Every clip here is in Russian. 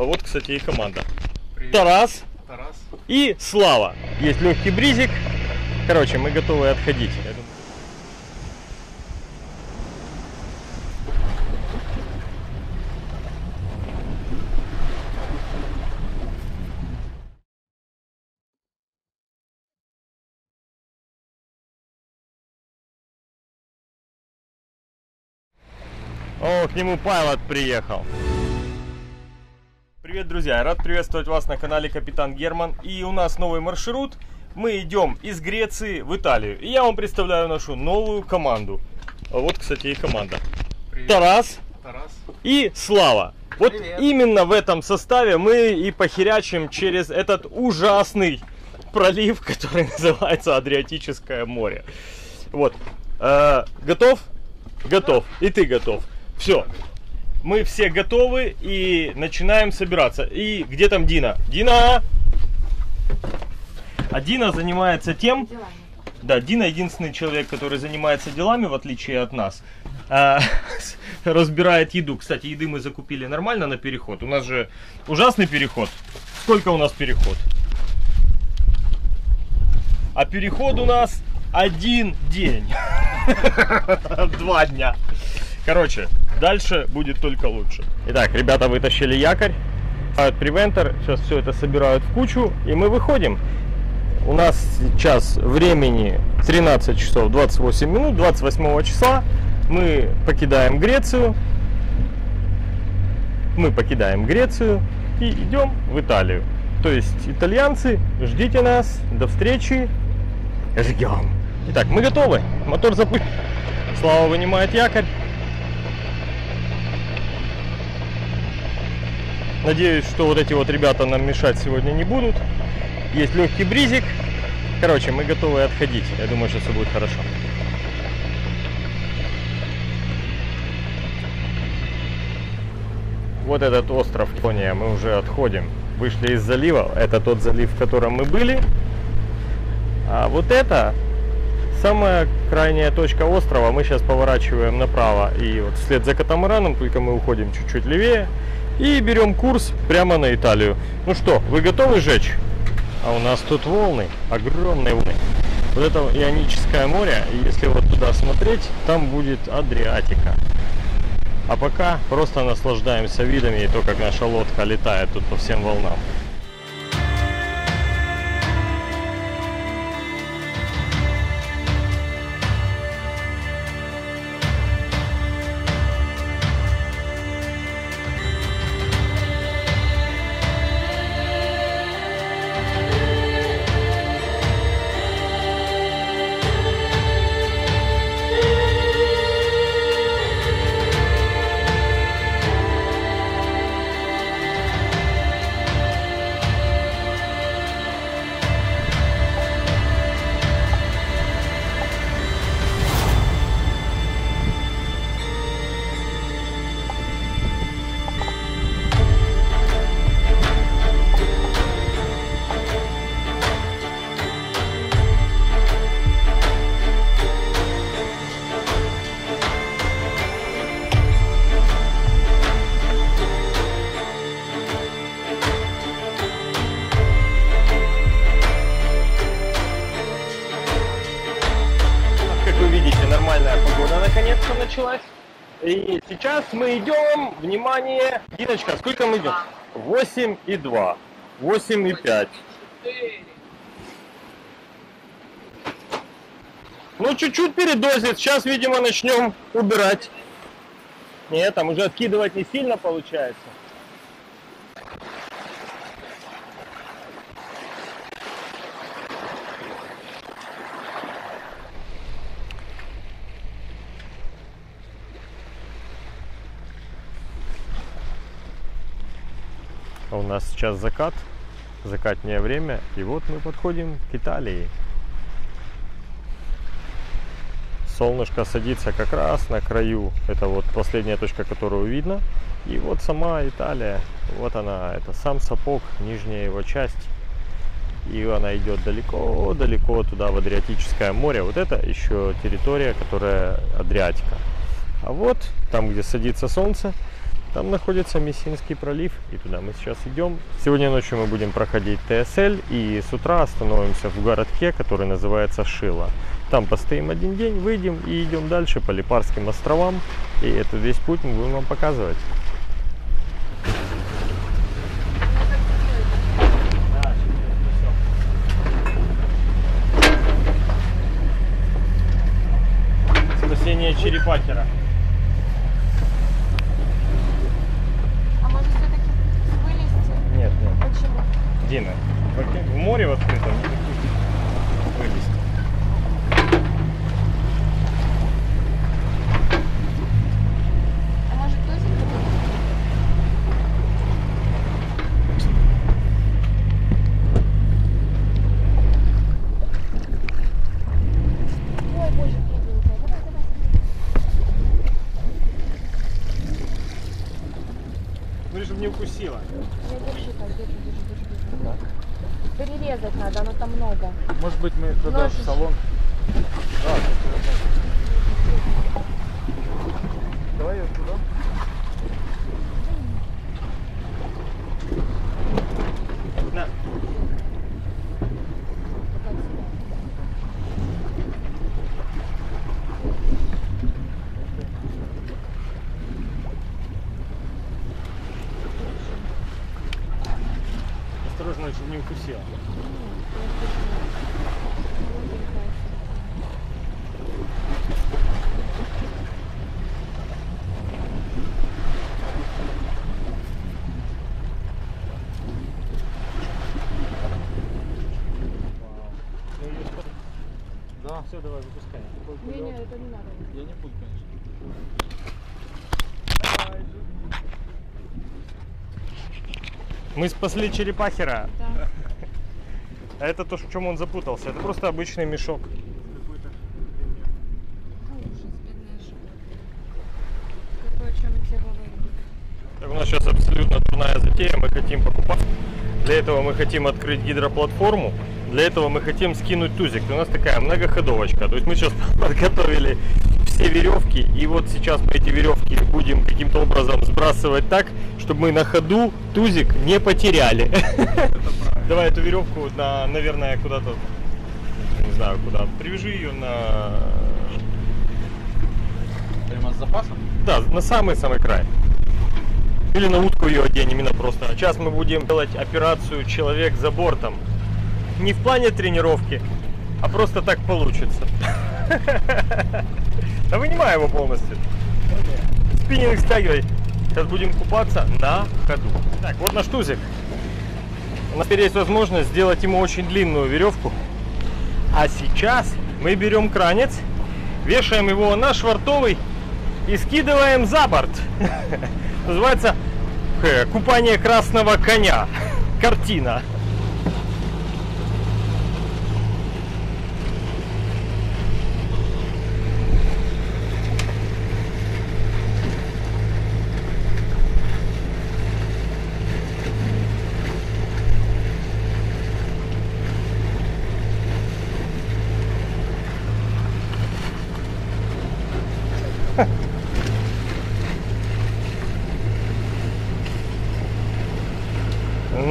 А вот, кстати, и команда. Привет. Тарас Тарас. и Слава. Есть легкий бризик. Короче, мы готовы отходить. О, к нему Пайлот приехал. Привет, друзья! Рад приветствовать вас на канале Капитан Герман. И у нас новый маршрут. Мы идем из Греции в Италию. И я вам представляю нашу новую команду. А Вот, кстати, и команда. Привет. Тарас Тарас. и Слава. Вот Привет. именно в этом составе мы и похерячим через этот ужасный пролив, который называется Адриатическое море. Вот. Э, готов? Готов. И ты готов. Все. Мы все готовы и начинаем собираться. И где там Дина? Дина! А Дина занимается тем, да, Дина единственный человек, который занимается делами, в отличие от нас. А, разбирает еду. Кстати, еды мы закупили нормально на переход. У нас же ужасный переход. Сколько у нас переход? А переход у нас один день. Два дня. Короче, дальше будет только лучше. Итак, ребята вытащили якорь. Превентор. Сейчас все это собирают в кучу. И мы выходим. У нас сейчас времени 13 часов 28 минут, 28 числа. Мы покидаем Грецию. Мы покидаем Грецию и идем в Италию. То есть, итальянцы, ждите нас. До встречи. Ждем. Итак, мы готовы. Мотор запустим. Слава вынимает якорь. Надеюсь, что вот эти вот ребята нам мешать сегодня не будут. Есть легкий бризик. Короче, мы готовы отходить. Я думаю, что все будет хорошо. Вот этот остров Кония, мы уже отходим. Вышли из залива. Это тот залив, в котором мы были. А вот это самая крайняя точка острова. Мы сейчас поворачиваем направо. И вот вслед за катамараном, только мы уходим чуть-чуть левее. И берем курс прямо на Италию. Ну что, вы готовы жечь? А у нас тут волны, огромные волны. Вот это Ионическое море, и если вот туда смотреть, там будет Адриатика. А пока просто наслаждаемся видами и то, как наша лодка летает тут по всем волнам. Мы идем, внимание, Диночка, сколько мы идем? 8 и 2, 8 и 5. Ну, чуть-чуть передозит, сейчас, видимо, начнем убирать. Нет, там уже откидывать не сильно получается. Нас сейчас закат, закатнее время, и вот мы подходим к Италии. Солнышко садится как раз на краю, это вот последняя точка, которую видно. И вот сама Италия, вот она, это сам сапог, нижняя его часть. И она идет далеко-далеко туда, в Адриатическое море. Вот это еще территория, которая Адриатика. А вот там, где садится солнце, Там находится Мессинский пролив, и туда мы сейчас идем. Сегодня ночью мы будем проходить ТСЛ, и с утра остановимся в городке, который называется Шила. Там постоим один день, выйдем и идем дальше по Липарским островам. И этот весь путь мы будем вам показывать. Спасение черепахера. А может все-таки вылезти? Нет, нет. Почему? Дина, в море в открытом не. Смотри, чтобы не укусила. Надо. Может быть, мы туда в салон. Да, Давай ее туда. На. Осторожно, чтобы не укусила. Ну, Да. Все, давай, выпускай. Не, не, это не надо. Я не буду, конечно. Мы спасли черепахера. Да. А это то, в чем он запутался. Это просто обычный мешок. Так, у нас сейчас абсолютно дурная затея. Мы хотим покупать. Для этого мы хотим открыть гидроплатформу. Для этого мы хотим скинуть тузик. У нас такая многоходовочка. То есть мы сейчас подготовили все веревки. И вот сейчас мы эти веревки будем каким-то образом сбрасывать так, чтобы мы на ходу тузик не потеряли. Давай эту веревку, на, наверное, куда-то, не знаю куда. Привяжи ее на, Прямо с запасом? да, на самый-самый край. Или на утку ее оденем, именно просто. Сейчас мы будем делать операцию «Человек за бортом». Не в плане тренировки, а просто так получится. Да вынимай его полностью. Спиннинг стягивай. Сейчас будем купаться на ходу. Так, вот наш тузик. У нас теперь есть возможность сделать ему очень длинную веревку. А сейчас мы берем кранец, вешаем его на швартовый и скидываем за борт. Называется э, купание красного коня. Картина.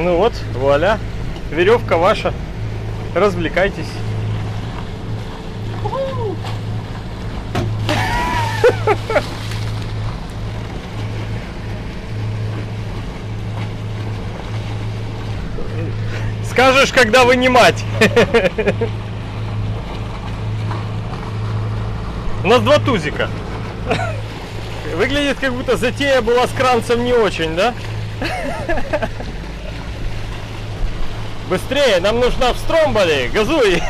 Ну вот, вуаля. Веревка ваша. Развлекайтесь. Скажешь, когда вынимать. У нас два тузика. Выглядит, как будто затея была с кранцем не очень, да? Быстрее, нам нужна в Стромболи, газуй!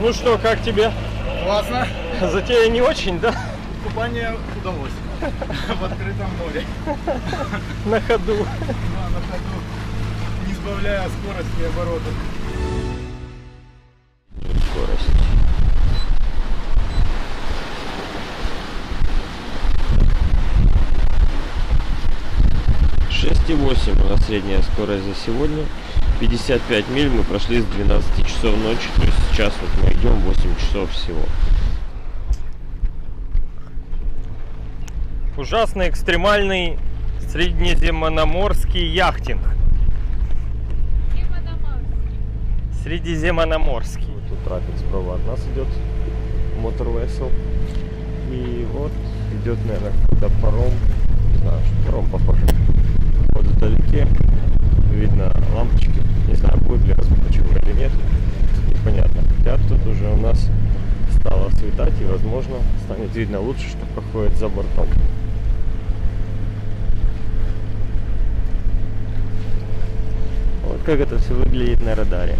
Ну что, как тебе? Классно. Затея не очень, да? Купание удалось. В открытом море. На ходу. Да, на ходу. Не сбавляя скорости и обороты. 3,8 у средняя скорость за сегодня. 55 миль мы прошли с 12 часов ночи, то есть сейчас вот мы идем 8 часов всего. Ужасный экстремальный среднеземноморский яхтинг. Средиземноморский. Вот тут трафик справа от нас идет моторвесел. И вот идет, наверное, до паром. Не знаю, паром похоже. Вдалеке видно лампочки. Не знаю, будет ли разборчиво или нет. Непонятно. Хотя тут уже у нас стало светать и, возможно, станет видно лучше, что проходит за бортом. Вот как это все выглядит на радаре.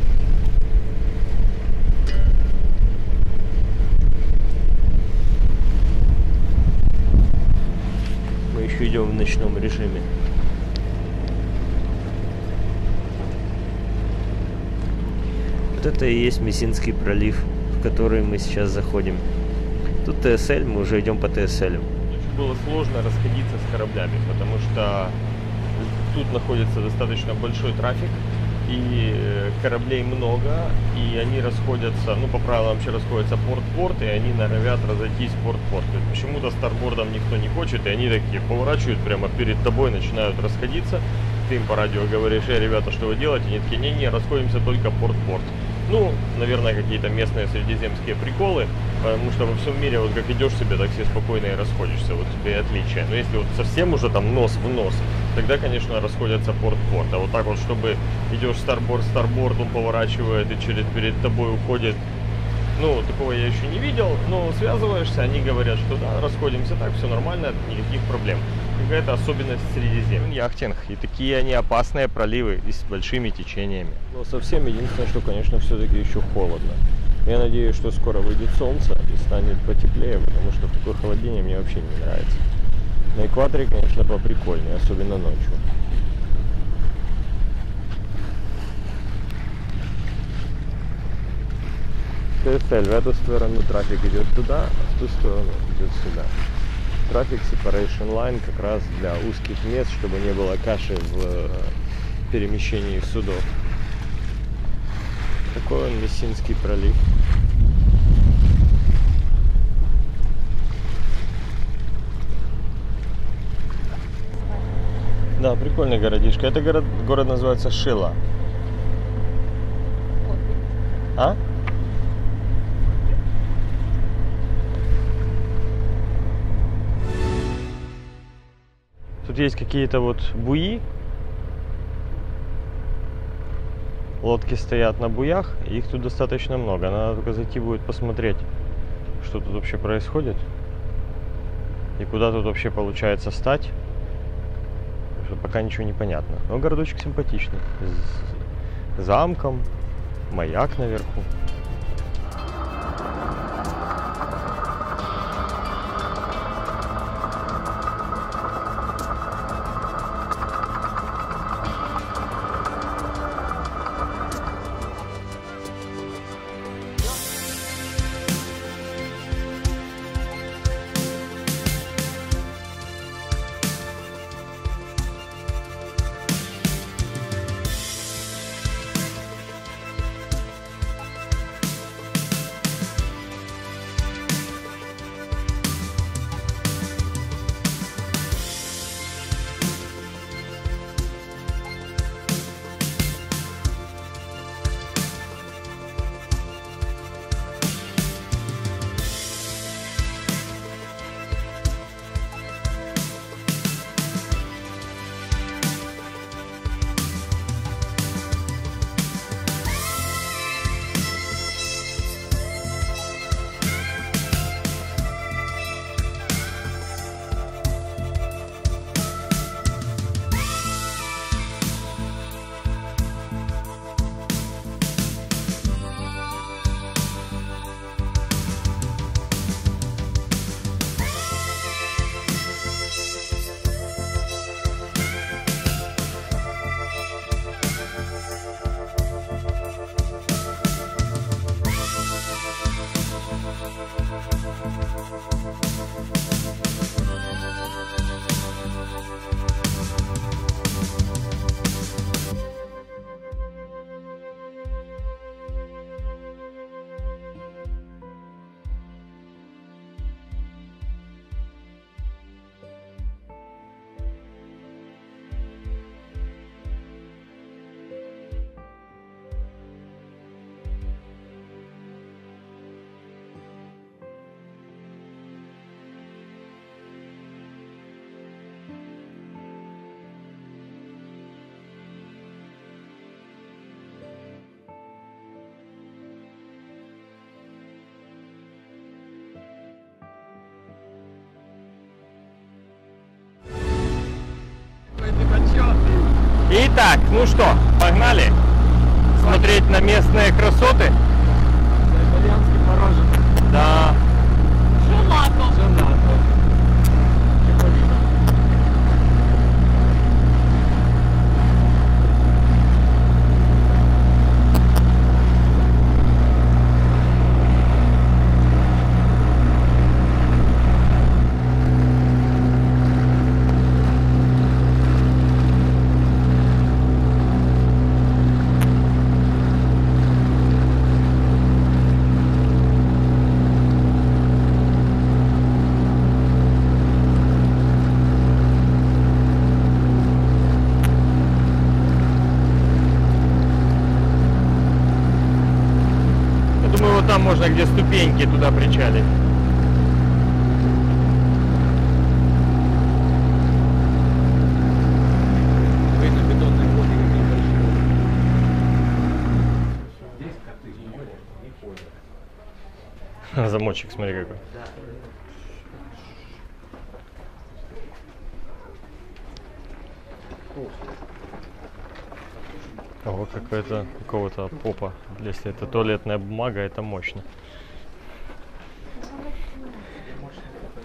Мы еще идем в ночном режиме. Это и есть Мессинский пролив, в который мы сейчас заходим. Тут ТСЛ, мы уже идем по ТСЛ. Было сложно расходиться с кораблями, потому что тут находится достаточно большой трафик, и э, кораблей много, и они расходятся, ну, по правилам вообще расходятся порт-порт, и они норовят разойтись порт-порт. Почему-то старбордом никто не хочет, и они такие поворачивают прямо перед тобой, начинают расходиться. Ты им по радио говоришь, эй, ребята, что вы делаете? Они такие, не-не, расходимся только порт-порт. Ну, наверное, какие-то местные средиземские приколы, потому что во всем мире, вот как идешь себе, так все спокойно и расходишься, вот тебе и отличие. Но если вот совсем уже там нос в нос, тогда, конечно, расходятся порт-порт. А вот так вот, чтобы идешь старборд, старборд, он поворачивает и через, перед тобой уходит, ну, такого я еще не видел, но связываешься, они говорят, что да, расходимся так, все нормально, никаких проблем. Какая-то особенность Средиземья. Яхтинг, и такие они опасные проливы и с большими течениями. Но совсем единственное, что, конечно, все-таки еще холодно. Я надеюсь, что скоро выйдет солнце и станет потеплее, потому что такое холодение мне вообще не нравится. На экваторе, конечно, поприкольнее, особенно ночью. ТСЛ, в эту сторону трафик идет туда, а в ту сторону идет сюда. Трафик Separation Line как раз для узких мест, чтобы не было каши в э, перемещении судов. Такой он Мессинский пролив. Да, прикольный городишко. Это город, город называется Шила. А? Тут есть какие-то вот буи. Лодки стоят на буях, их тут достаточно много. Надо только зайти будет посмотреть, что тут вообще происходит. И куда тут вообще получается стать. Пока ничего не понятно. Но городочек симпатичный. С замком, маяк наверху. Итак, ну что, погнали смотреть на местные красоты. Да. Можно, где ступеньки, туда причалить. Замочек, смотри какой. Ого, какая-то какого-то попа. Если это туалетная бумага, это мощно.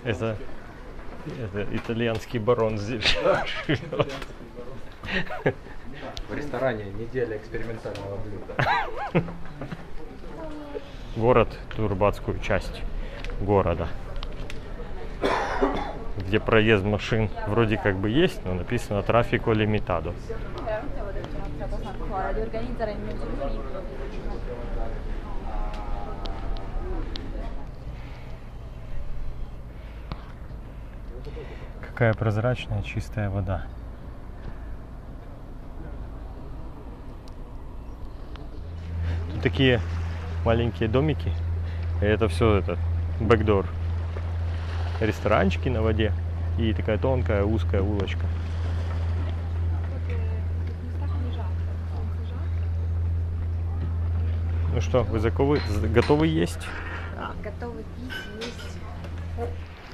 Это, это итальянский барон здесь. В ресторане неделя экспериментального блюда. Город, Турбатскую часть города. Где проезд машин вроде как бы есть, но написано трафико лимитадо. Ancora, di organizzare il mio libero. Какая прозрачная чистая вода. Тут такие маленькие домики. И это все это бэкдор. Ресторанчики на воде. И такая тонкая узкая улочка. Ну что, вы заковы, готовы есть? Готовы пить, есть.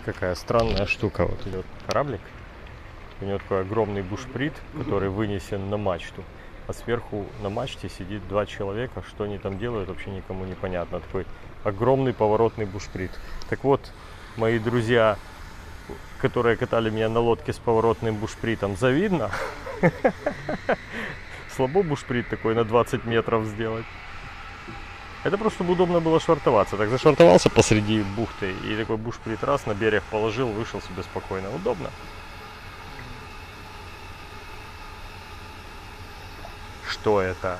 Какая странная штука. Вот идет кораблик. У него такой огромный бушприт, который вынесен на мачту. А сверху на мачте сидит два человека. Что они там делают, вообще никому не понятно. Такой огромный поворотный бушприт. Так вот, мои друзья, которые катали меня на лодке с поворотным бушпритом, завидно. Слабо бушприт такой на 20 метров сделать. Это просто чтобы удобно было швартоваться. Так зашвартовался посреди бухты и такой бушприт раз на берег положил, вышел себе спокойно. Удобно. Что это?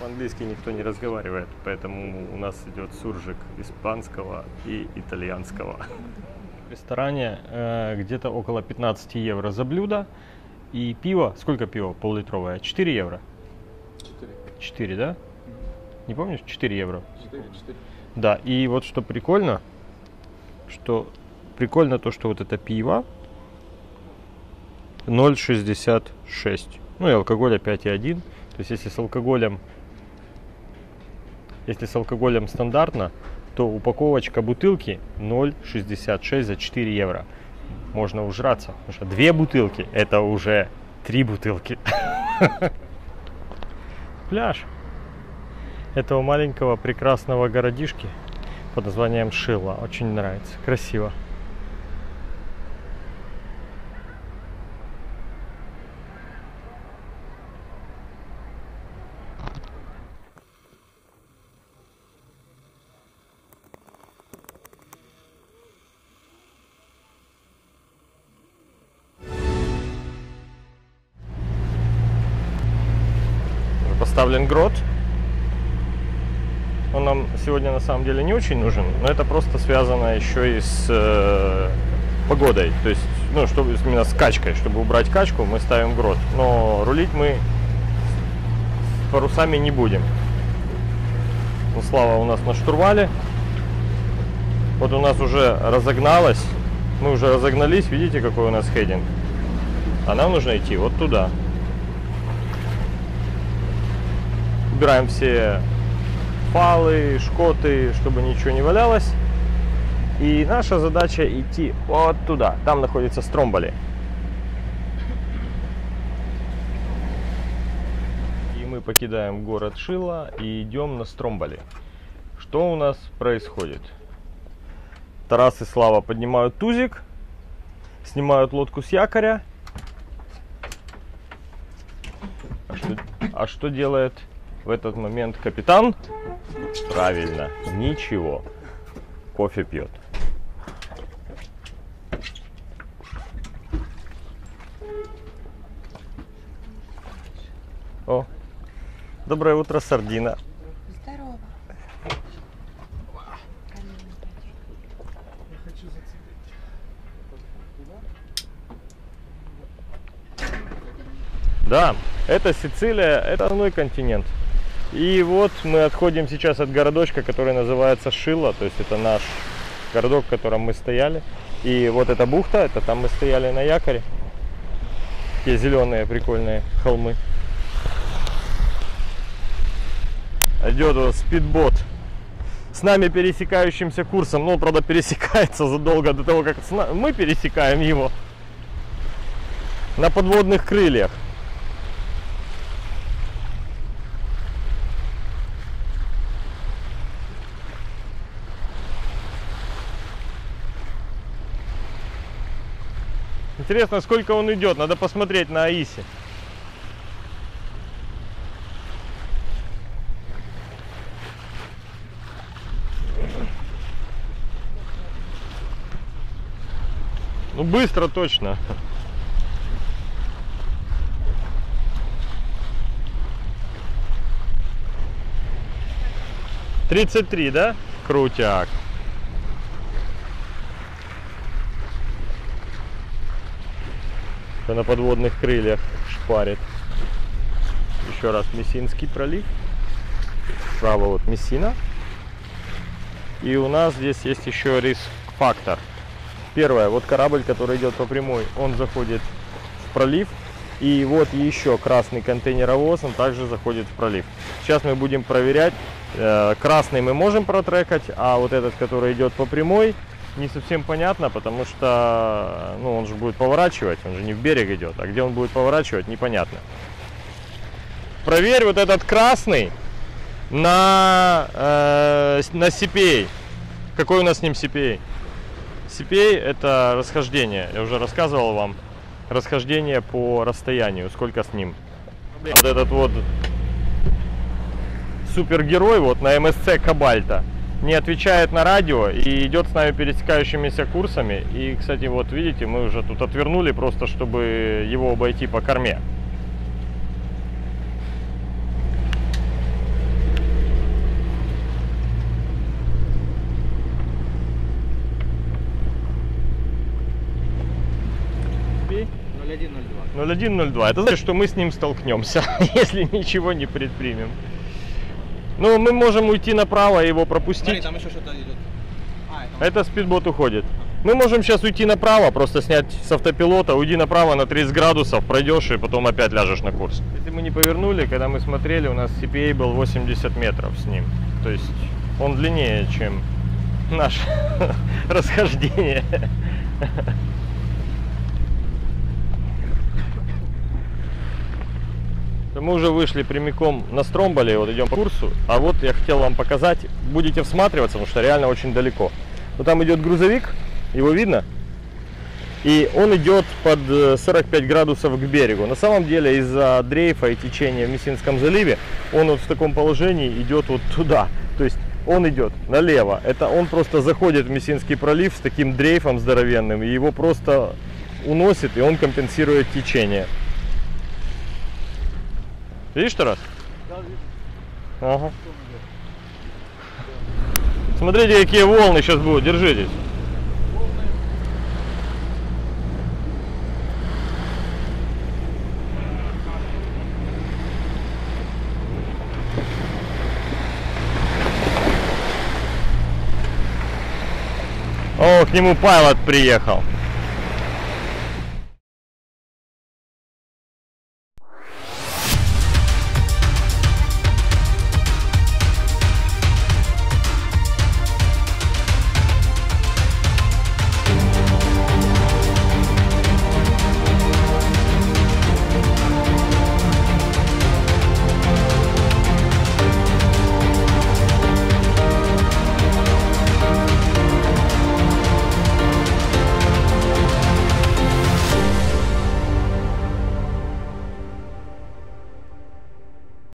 По-английски никто не разговаривает, поэтому у нас идет суржик испанского и итальянского. В ресторане э, где-то около 15 евро за блюдо. И пиво, сколько пива пол-литровое? 4 евро? Четыре. 4, да? Не помнишь? 4 евро. Четыре, четыре. Да, и вот что прикольно, что прикольно то, что вот это пиво 0,66. Ну и алкоголя 5,1. То есть если с алкоголем если с алкоголем стандартно, то упаковочка бутылки 0,66 за 4 евро. Можно ужраться, потому что две бутылки это уже три бутылки. Пляж этого маленького прекрасного городишки под названием Шила. Очень нравится. Красиво. Сегодня на самом деле не очень нужен, но это просто связано еще и с э, погодой. То есть, ну, чтобы именно с качкой. Чтобы убрать качку, мы ставим грот. Но рулить мы парусами не будем. Ну, Слава у нас на штурвале. Вот у нас уже разогналась. Мы уже разогнались. Видите, какой у нас хединг? А нам нужно идти вот туда. Убираем все фалы, шкоты, чтобы ничего не валялось. И наша задача идти вот туда. Там находится Стромболи. И мы покидаем город Шила и идем на Стромболи. Что у нас происходит? Тарас и Слава поднимают тузик, снимают лодку с якоря. А что, а что делает в этот момент капитан? Правильно, ничего. Кофе пьет. О, доброе утро, сардина. Здорово. Да, это Сицилия, это основной континент. И вот мы отходим сейчас от городочка, который называется Шила, то есть это наш городок, в котором мы стояли. И вот эта бухта, это там мы стояли на якоре. Такие зеленые прикольные холмы. Идет вот спидбот с нами пересекающимся курсом. Ну, он, правда, пересекается задолго до того, как мы пересекаем его. На подводных крыльях. Интересно, сколько он идет. Надо посмотреть на Аисе. Ну быстро точно. Тридцать три, да? Крутяк. На подводных крыльях шпарит. Еще раз Мессинский пролив. Справа вот Мессина. И у нас здесь есть еще риск-фактор. Первое, вот корабль, который идет по прямой, он заходит в пролив. И вот еще красный контейнеровоз, он также заходит в пролив. Сейчас мы будем проверять. Э, Красный мы можем протрекать, а вот этот, который идет по прямой, не совсем понятно, потому что ну, он же будет поворачивать, он же не в берег идет, а где он будет поворачивать, непонятно. Проверь вот этот красный на, э, на CPA. Какой у нас с ним CPA? CPA это расхождение. Я уже рассказывал вам. Расхождение по расстоянию. Сколько с ним. Вот этот вот супергерой вот на МСЦ Кабальта не отвечает на радио и идет с нами пересекающимися курсами. И, кстати, вот видите, мы уже тут отвернули просто, чтобы его обойти по корме. CPA? 0102. 0102. Это значит, что мы с ним столкнемся, если ничего не предпримем. Ну, мы можем уйти направо и его пропустить. Смотри, там еще что-то идет. А, это... Это спидбот уходит. Мы можем сейчас уйти направо, просто снять с автопилота, уйди направо на 30 градусов, пройдешь и потом опять ляжешь на курс. Если мы не повернули, когда мы смотрели, у нас CPA был 80 метров с ним. То есть он длиннее, чем наше расхождение. Мы уже вышли прямиком на Стромболе, вот идем по курсу. А вот я хотел вам показать, будете всматриваться, потому что реально очень далеко. Но там идет грузовик, его видно? И он идет под э, 45 градусов к берегу. На самом деле из-за дрейфа и течения в Мессинском заливе он вот в таком положении идет вот туда. То есть он идет налево. Это он просто заходит в Мессинский пролив с таким дрейфом здоровенным, и его просто уносит, и он компенсирует течение. Видишь, Тарас? Ага. Смотрите, какие волны сейчас будут. Держитесь. О, к нему Пайлот приехал.